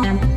Um,